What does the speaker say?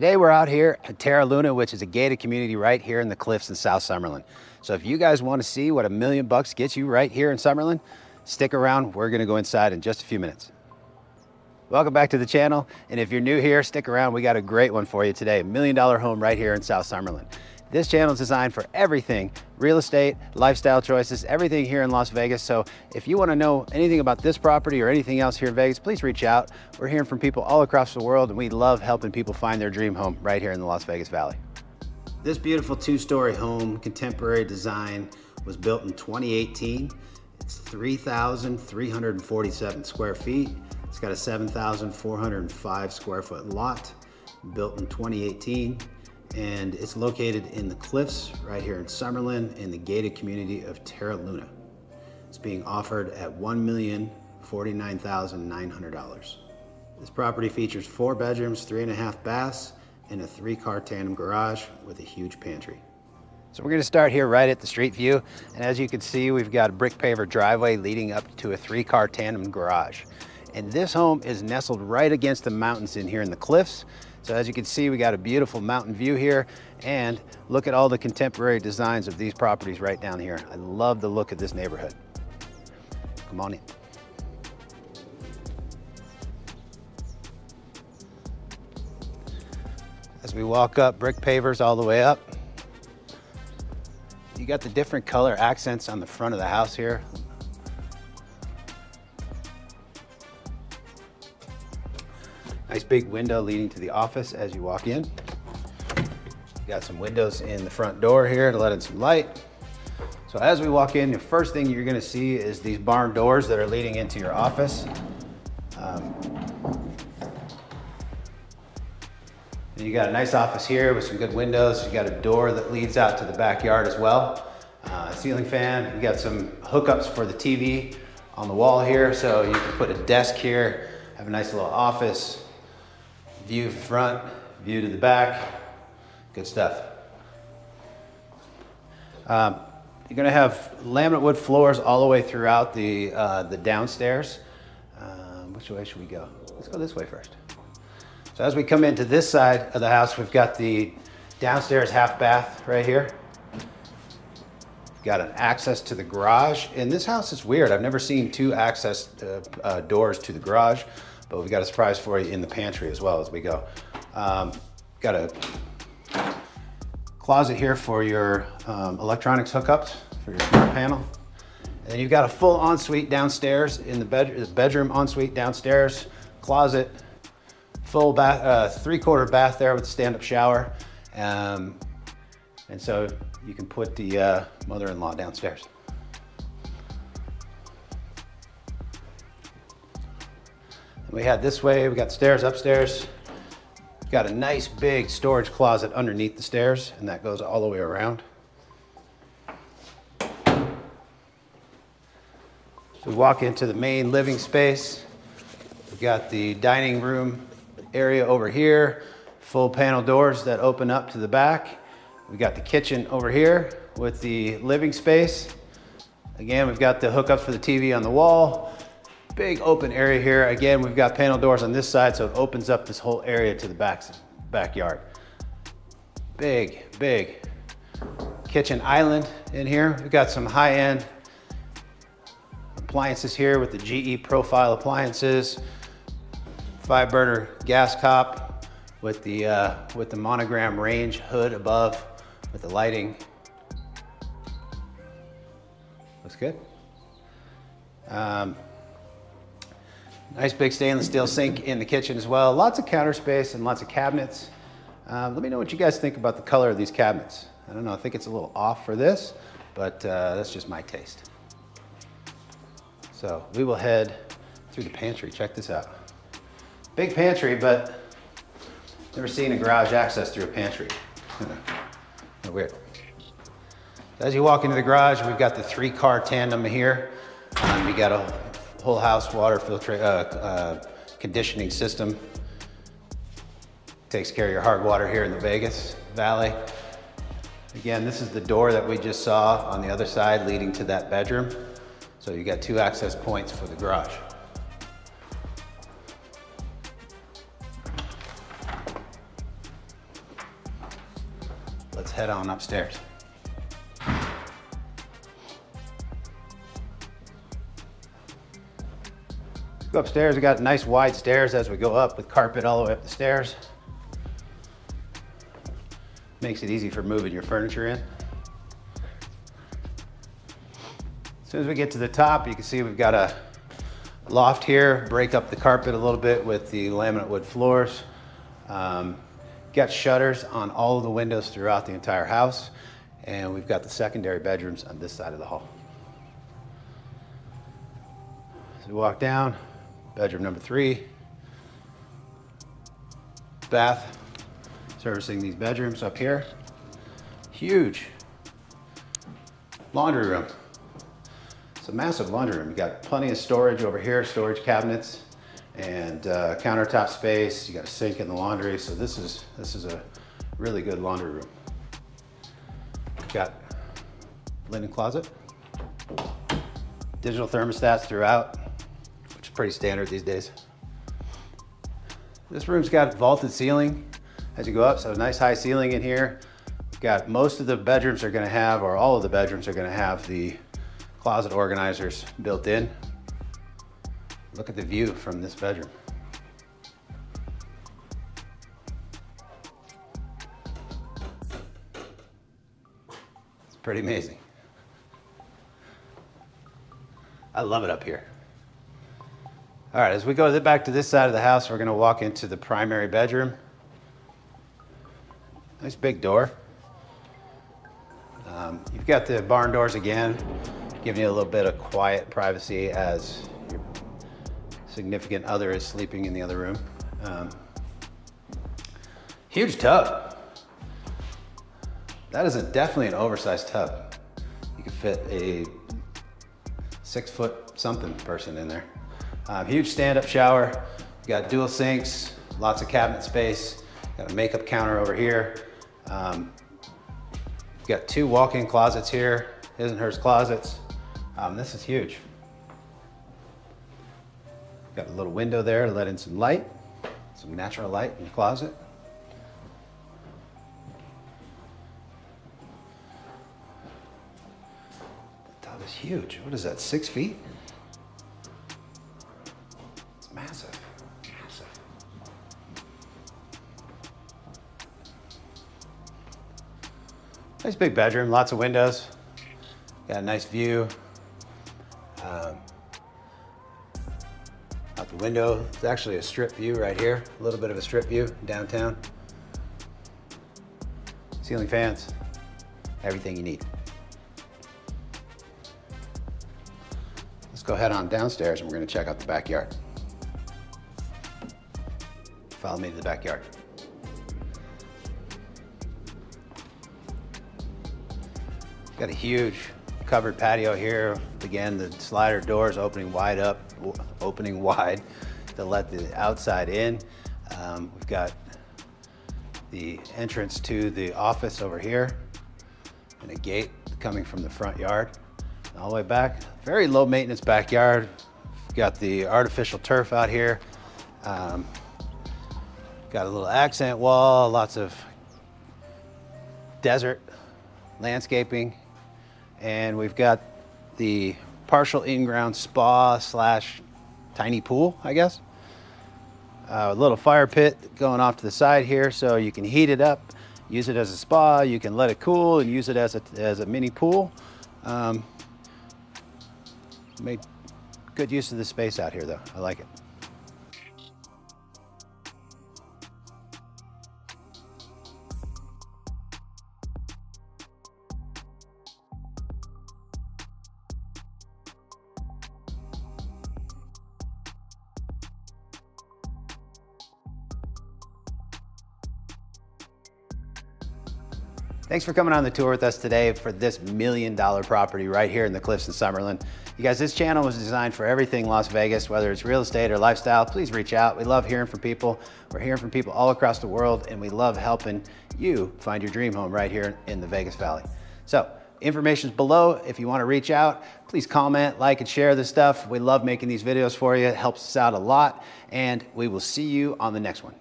Today we're out here at Terra Luna, which is a gated community right here in the cliffs in South Summerlin. So if you guys want to see what a million bucks gets you right here in Summerlin, stick around. We're going to go inside in just a few minutes. Welcome back to the channel. And if you're new here, stick around. We got a great one for you today. A million dollar home right here in South Summerlin. This channel is designed for everything, real estate, lifestyle choices, everything here in Las Vegas. So if you wanna know anything about this property or anything else here in Vegas, please reach out. We're hearing from people all across the world and we love helping people find their dream home right here in the Las Vegas Valley. This beautiful two-story home, contemporary design, was built in 2018. It's 3,347 square feet. It's got a 7,405 square foot lot, built in 2018 and it's located in the cliffs right here in Summerlin in the gated community of Terra Luna. It's being offered at $1,049,900. This property features four bedrooms, three and a half baths, and a three car tandem garage with a huge pantry. So we're gonna start here right at the street view. And as you can see, we've got a brick paver driveway leading up to a three car tandem garage. And this home is nestled right against the mountains in here in the cliffs. So as you can see, we got a beautiful mountain view here and look at all the contemporary designs of these properties right down here. I love the look of this neighborhood. Come on in. As we walk up, brick pavers all the way up. You got the different color accents on the front of the house here. Nice big window leading to the office as you walk in. Got some windows in the front door here to let in some light. So as we walk in, the first thing you're gonna see is these barn doors that are leading into your office. Um, you got a nice office here with some good windows. You got a door that leads out to the backyard as well. Uh, ceiling fan, you got some hookups for the TV on the wall here. So you can put a desk here, have a nice little office, view front, view to the back, good stuff. Um, you're gonna have laminate wood floors all the way throughout the, uh, the downstairs. Um, which way should we go? Let's go this way first. So as we come into this side of the house, we've got the downstairs half bath right here. We've got an access to the garage. And this house is weird. I've never seen two access uh, uh, doors to the garage but we've got a surprise for you in the pantry as well as we go. Um, got a closet here for your um, electronics hookups for your smart panel. And then you've got a full ensuite downstairs in the bed bedroom ensuite downstairs, closet, full bath, uh, three quarter bath there with stand-up shower. Um, and so you can put the uh, mother-in-law downstairs. We had this way, we got stairs upstairs. Got a nice big storage closet underneath the stairs and that goes all the way around. So we walk into the main living space. We've got the dining room area over here, full panel doors that open up to the back. We got the kitchen over here with the living space. Again, we've got the hookups for the TV on the wall. Big open area here. Again, we've got panel doors on this side, so it opens up this whole area to the back, backyard. Big, big kitchen island in here. We've got some high-end appliances here with the GE profile appliances. Five burner gas top with the, uh, with the monogram range hood above with the lighting. Looks good. Um, Nice big stainless steel sink in the kitchen as well. Lots of counter space and lots of cabinets. Uh, let me know what you guys think about the color of these cabinets. I don't know, I think it's a little off for this, but uh, that's just my taste. So we will head through the pantry. Check this out. Big pantry, but never seen a garage access through a pantry. weird. As you walk into the garage, we've got the three car tandem here. Um, we got a whole house water filter, uh, uh, conditioning system. Takes care of your hard water here in the Vegas Valley. Again, this is the door that we just saw on the other side leading to that bedroom. So you got two access points for the garage. let's head on upstairs. Go upstairs, we got nice wide stairs as we go up with carpet all the way up the stairs. Makes it easy for moving your furniture in. As soon as we get to the top, you can see we've got a loft here, break up the carpet a little bit with the laminate wood floors. Um, got shutters on all of the windows throughout the entire house. And we've got the secondary bedrooms on this side of the hall. So we walk down, bedroom number three, bath, servicing these bedrooms up here. Huge laundry room. It's a massive laundry room. You got plenty of storage over here, storage cabinets and uh, countertop space. You got a sink in the laundry. So this is, this is a really good laundry room. Got linen closet, digital thermostats throughout, pretty standard these days. This room's got vaulted ceiling as you go up, so nice high ceiling in here. We've Got most of the bedrooms are gonna have, or all of the bedrooms are gonna have the closet organizers built in. Look at the view from this bedroom. It's pretty amazing. I love it up here. All right, as we go back to this side of the house, we're gonna walk into the primary bedroom. Nice big door. Um, you've got the barn doors again, giving you a little bit of quiet privacy as your significant other is sleeping in the other room. Um, huge tub. That is a, definitely an oversized tub. You could fit a six foot something person in there. Um, huge stand-up shower. Got dual sinks, lots of cabinet space. Got a makeup counter over here. Um, got two walk-in closets here, his and hers closets. Um, this is huge. Got a little window there to let in some light, some natural light in the closet. The tub is huge. What is that, six feet? Nice big bedroom, lots of windows. Got a nice view. Um, out the window, it's actually a strip view right here. A little bit of a strip view downtown. Ceiling fans, everything you need. Let's go head on downstairs and we're gonna check out the backyard. Follow me to the backyard. Got a huge covered patio here. Again, the slider doors opening wide up, opening wide to let the outside in. Um, we've got the entrance to the office over here and a gate coming from the front yard all the way back. Very low maintenance backyard. We've got the artificial turf out here. Um, got a little accent wall, lots of desert landscaping and we've got the partial in-ground spa slash tiny pool, I guess. A little fire pit going off to the side here so you can heat it up, use it as a spa, you can let it cool and use it as a, as a mini pool. Um, made good use of the space out here though, I like it. Thanks for coming on the tour with us today for this million dollar property right here in the Cliffs in Summerlin. You guys, this channel was designed for everything Las Vegas, whether it's real estate or lifestyle, please reach out. We love hearing from people. We're hearing from people all across the world and we love helping you find your dream home right here in the Vegas Valley. So information is below. If you want to reach out, please comment, like, and share this stuff. We love making these videos for you. It helps us out a lot. And we will see you on the next one.